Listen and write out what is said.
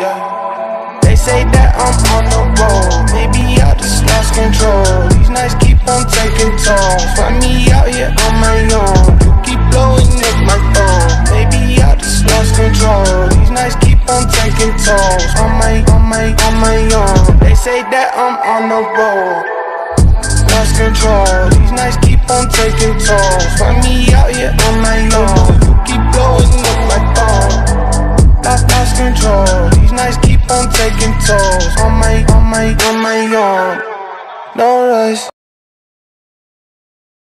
They say that I'm on the road. Maybe I just lost control. These nights keep on taking tolls. Find me out here on my own. You keep blowing up my phone. Maybe I just lost control. These nights keep on taking tolls. On my, on my, on my own. They say that I'm on the road. Lost control. These nights keep on taking tolls. Find me out control. These nights keep on taking tolls. On my, on my, on my own. No rush.